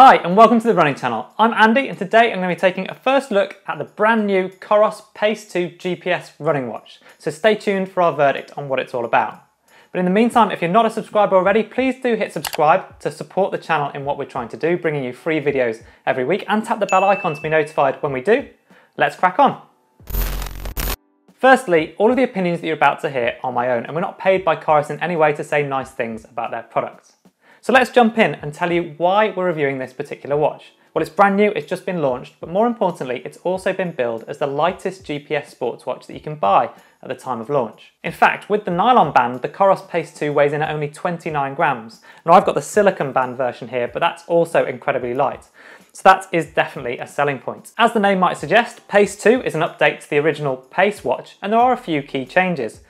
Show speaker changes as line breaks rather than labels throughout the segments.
Hi and welcome to the running channel. I'm Andy and today I'm going to be taking a first look at the brand new Coros Pace 2 GPS running watch. So stay tuned for our verdict on what it's all about. But in the meantime, if you're not a subscriber already, please do hit subscribe to support the channel in what we're trying to do, bringing you free videos every week and tap the bell icon to be notified when we do. Let's crack on. Firstly, all of the opinions that you're about to hear are my own and we're not paid by Coros in any way to say nice things about their products. So let's jump in and tell you why we're reviewing this particular watch. Well, it's brand new, it's just been launched, but more importantly, it's also been billed as the lightest GPS sports watch that you can buy at the time of launch. In fact, with the nylon band, the Coros Pace 2 weighs in at only 29 grams. Now I've got the silicon band version here, but that's also incredibly light. So that is definitely a selling point. As the name might suggest, Pace 2 is an update to the original Pace watch, and there are a few key changes.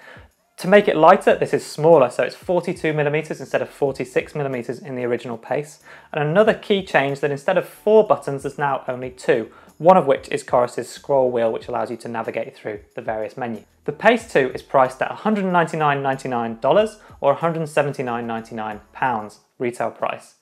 To make it lighter, this is smaller, so it's 42 millimeters instead of 46 millimeters in the original Pace. And another key change that instead of four buttons, there's now only two, one of which is Coros's scroll wheel, which allows you to navigate through the various menus. The Pace 2 is priced at $199.99 or £179.99 retail price.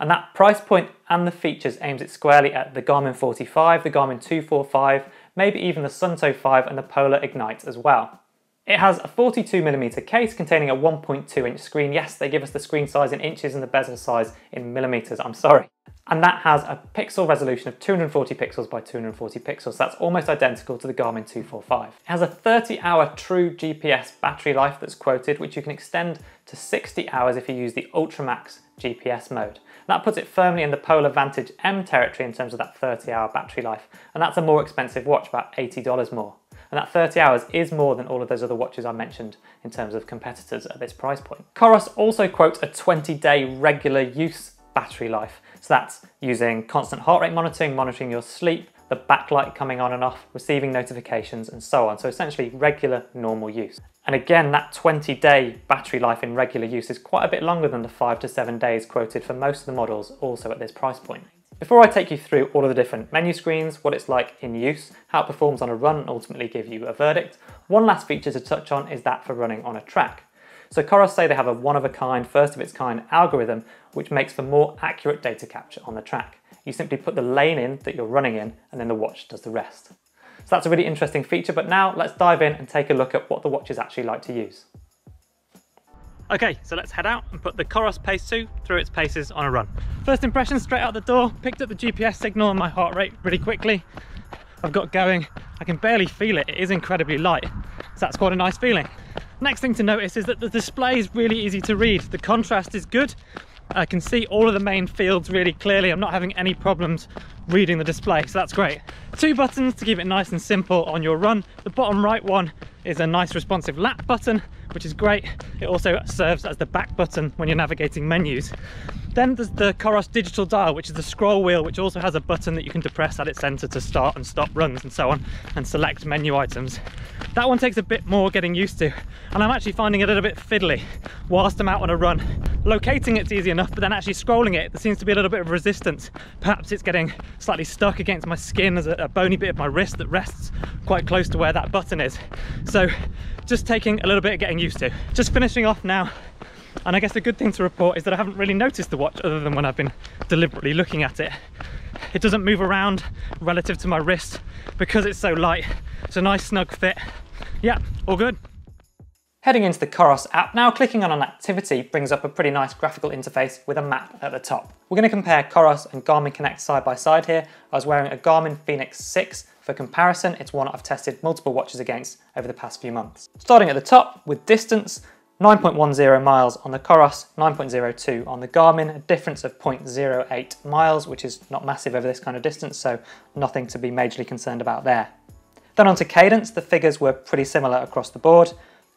And that price point and the features aims it squarely at the Garmin 45, the Garmin 245, maybe even the Suunto 5 and the Polar Ignite as well. It has a 42mm case containing a 1.2 inch screen. Yes, they give us the screen size in inches and the bezel size in millimeters, I'm sorry. And that has a pixel resolution of 240 pixels by 240 pixels. That's almost identical to the Garmin 245. It has a 30 hour true GPS battery life that's quoted, which you can extend to 60 hours if you use the Ultramax GPS mode. That puts it firmly in the Polar Vantage M territory in terms of that 30 hour battery life. And that's a more expensive watch, about $80 more. And that 30 hours is more than all of those other watches I mentioned in terms of competitors at this price point. Coros also quotes a 20 day regular use battery life. So that's using constant heart rate monitoring, monitoring your sleep, the backlight coming on and off, receiving notifications and so on. So essentially regular normal use. And again, that 20 day battery life in regular use is quite a bit longer than the five to seven days quoted for most of the models also at this price point. Before I take you through all of the different menu screens, what it's like in use, how it performs on a run and ultimately give you a verdict, one last feature to touch on is that for running on a track. So Coros say they have a one-of-a-kind, first-of-its-kind algorithm which makes for more accurate data capture on the track. You simply put the lane in that you're running in and then the watch does the rest. So that's a really interesting feature, but now let's dive in and take a look at what the watch is actually like to use. Okay, so let's head out and put the Coros Pace 2 through its paces on a run. First impression straight out the door, picked up the GPS signal and my heart rate really quickly. I've got going, I can barely feel it, it is incredibly light, so that's quite a nice feeling. Next thing to notice is that the display is really easy to read. The contrast is good, I can see all of the main fields really clearly. I'm not having any problems reading the display, so that's great. Two buttons to keep it nice and simple on your run. The bottom right one is a nice responsive lap button, which is great. It also serves as the back button when you're navigating menus. Then there's the Coros digital dial, which is the scroll wheel, which also has a button that you can depress at its center to start and stop runs and so on, and select menu items. That one takes a bit more getting used to, and I'm actually finding it a little bit fiddly whilst I'm out on a run. Locating it's easy enough, but then actually scrolling it, there seems to be a little bit of resistance. Perhaps it's getting slightly stuck against my skin as a, a bony bit of my wrist that rests quite close to where that button is. So just taking a little bit of getting used to. Just finishing off now and I guess the good thing to report is that I haven't really noticed the watch other than when I've been deliberately looking at it. It doesn't move around relative to my wrist because it's so light. It's a nice snug fit. Yeah, all good. Heading into the Coros app now, clicking on an activity brings up a pretty nice graphical interface with a map at the top. We're going to compare Coros and Garmin Connect side by side here. I was wearing a Garmin Fenix 6 for comparison. It's one I've tested multiple watches against over the past few months. Starting at the top with distance, 9.10 miles on the Coros, 9.02 on the Garmin, a difference of 0.08 miles, which is not massive over this kind of distance, so nothing to be majorly concerned about there. Then onto cadence, the figures were pretty similar across the board.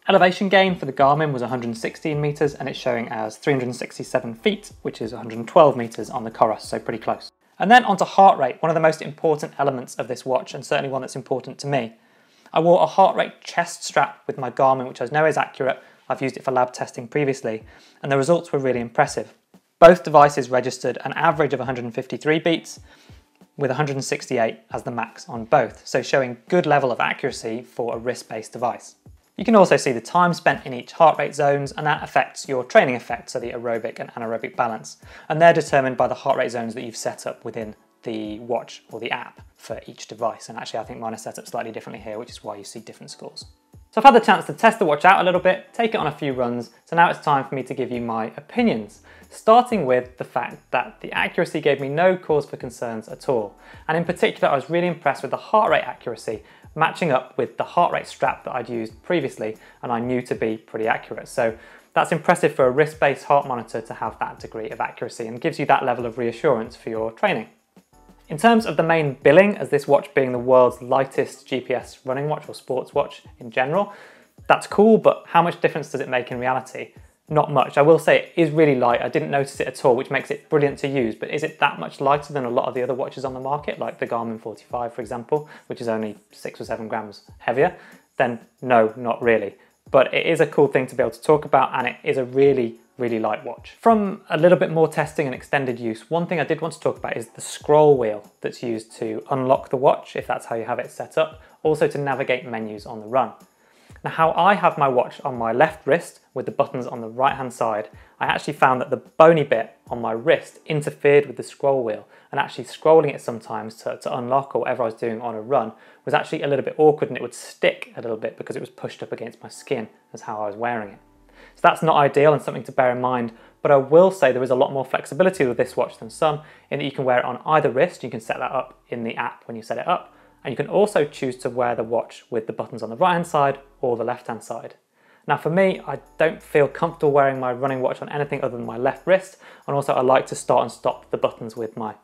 Elevation gain for the Garmin was 116 meters and it's showing as 367 feet, which is 112 meters on the Coros, so pretty close. And then onto heart rate, one of the most important elements of this watch and certainly one that's important to me. I wore a heart rate chest strap with my Garmin, which I know is accurate, I've used it for lab testing previously, and the results were really impressive. Both devices registered an average of 153 beats, with 168 as the max on both, so showing good level of accuracy for a wrist-based device. You can also see the time spent in each heart rate zones and that affects your training effect, so the aerobic and anaerobic balance. And they're determined by the heart rate zones that you've set up within the watch or the app for each device. And actually I think mine are set up slightly differently here, which is why you see different scores. So I've had the chance to test the watch out a little bit, take it on a few runs, so now it's time for me to give you my opinions, starting with the fact that the accuracy gave me no cause for concerns at all. And in particular, I was really impressed with the heart rate accuracy, matching up with the heart rate strap that I'd used previously and I knew to be pretty accurate. So that's impressive for a wrist-based heart monitor to have that degree of accuracy and gives you that level of reassurance for your training. In terms of the main billing, as this watch being the world's lightest GPS running watch or sports watch in general, that's cool, but how much difference does it make in reality? Not much. I will say it is really light. I didn't notice it at all, which makes it brilliant to use, but is it that much lighter than a lot of the other watches on the market, like the Garmin 45, for example, which is only six or seven grams heavier? Then no, not really. But it is a cool thing to be able to talk about, and it is a really really light watch. From a little bit more testing and extended use, one thing I did want to talk about is the scroll wheel that's used to unlock the watch, if that's how you have it set up, also to navigate menus on the run. Now how I have my watch on my left wrist with the buttons on the right hand side, I actually found that the bony bit on my wrist interfered with the scroll wheel and actually scrolling it sometimes to, to unlock or whatever I was doing on a run was actually a little bit awkward and it would stick a little bit because it was pushed up against my skin as how I was wearing it. So that's not ideal and something to bear in mind, but I will say there is a lot more flexibility with this watch than some in that you can wear it on either wrist. You can set that up in the app when you set it up. And you can also choose to wear the watch with the buttons on the right hand side or the left hand side. Now for me, I don't feel comfortable wearing my running watch on anything other than my left wrist. And also I like to start and stop the buttons with my,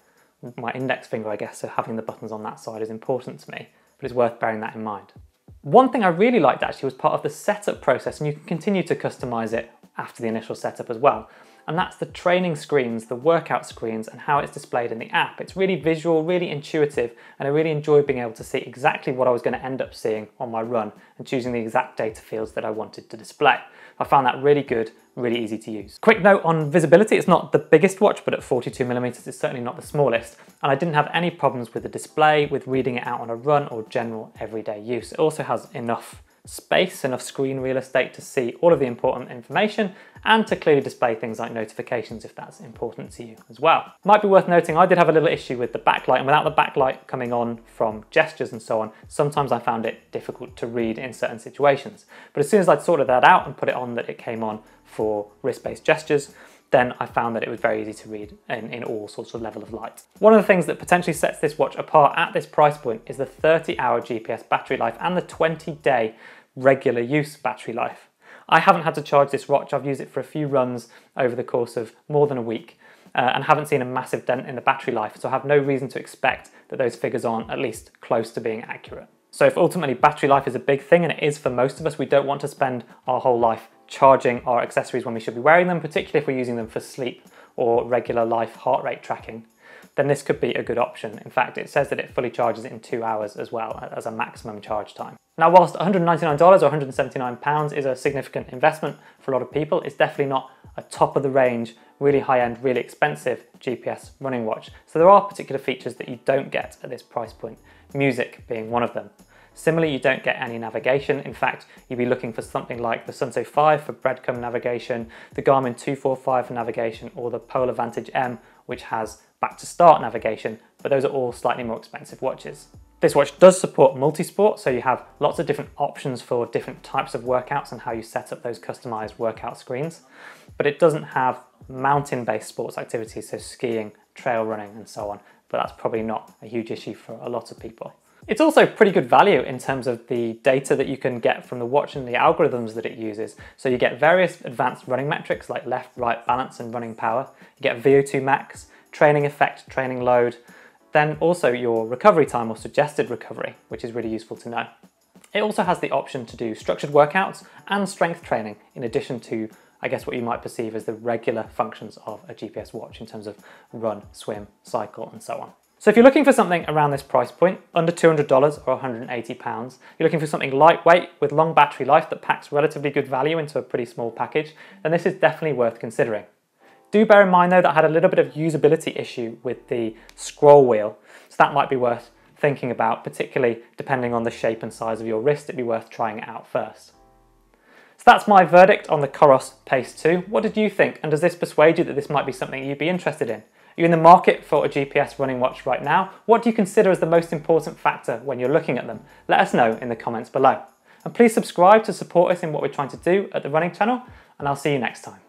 my index finger, I guess. So having the buttons on that side is important to me, but it's worth bearing that in mind. One thing I really liked actually was part of the setup process, and you can continue to customize it after the initial setup as well. And that's the training screens, the workout screens, and how it's displayed in the app. It's really visual, really intuitive, and I really enjoyed being able to see exactly what I was going to end up seeing on my run and choosing the exact data fields that I wanted to display. I found that really good really easy to use. Quick note on visibility, it's not the biggest watch, but at 42 millimeters, it's certainly not the smallest. And I didn't have any problems with the display, with reading it out on a run or general everyday use. It also has enough space, enough screen real estate to see all of the important information and to clearly display things like notifications if that's important to you as well. Might be worth noting I did have a little issue with the backlight and without the backlight coming on from gestures and so on, sometimes I found it difficult to read in certain situations. But as soon as I'd sorted that out and put it on that it came on for wrist-based gestures, then I found that it was very easy to read in, in all sorts of level of light. One of the things that potentially sets this watch apart at this price point is the 30 hour GPS battery life and the 20 day regular use battery life. I haven't had to charge this watch, I've used it for a few runs over the course of more than a week uh, and haven't seen a massive dent in the battery life, so I have no reason to expect that those figures aren't at least close to being accurate. So if ultimately battery life is a big thing, and it is for most of us, we don't want to spend our whole life charging our accessories when we should be wearing them, particularly if we're using them for sleep or regular life heart rate tracking then this could be a good option. In fact, it says that it fully charges in two hours as well as a maximum charge time. Now, whilst $199 or 179 pounds is a significant investment for a lot of people, it's definitely not a top of the range, really high end, really expensive GPS running watch. So there are particular features that you don't get at this price point, music being one of them. Similarly, you don't get any navigation. In fact, you'd be looking for something like the Suunto 5 for breadcrumb navigation, the Garmin 245 for navigation, or the Polar Vantage M, which has back to start navigation, but those are all slightly more expensive watches. This watch does support multi-sport, so you have lots of different options for different types of workouts and how you set up those customized workout screens, but it doesn't have mountain-based sports activities, so skiing, trail running, and so on, but that's probably not a huge issue for a lot of people. It's also pretty good value in terms of the data that you can get from the watch and the algorithms that it uses. So you get various advanced running metrics like left, right balance and running power. You get VO2 max, training effect, training load, then also your recovery time or suggested recovery, which is really useful to know. It also has the option to do structured workouts and strength training in addition to, I guess, what you might perceive as the regular functions of a GPS watch in terms of run, swim, cycle, and so on. So if you're looking for something around this price point, under $200 or £180, you're looking for something lightweight with long battery life that packs relatively good value into a pretty small package, then this is definitely worth considering. Do bear in mind though that I had a little bit of usability issue with the scroll wheel, so that might be worth thinking about, particularly depending on the shape and size of your wrist, it'd be worth trying it out first. So that's my verdict on the Coros Pace 2. What did you think? And does this persuade you that this might be something you'd be interested in? Are you in the market for a GPS running watch right now? What do you consider as the most important factor when you're looking at them? Let us know in the comments below. And please subscribe to support us in what we're trying to do at the running channel, and I'll see you next time.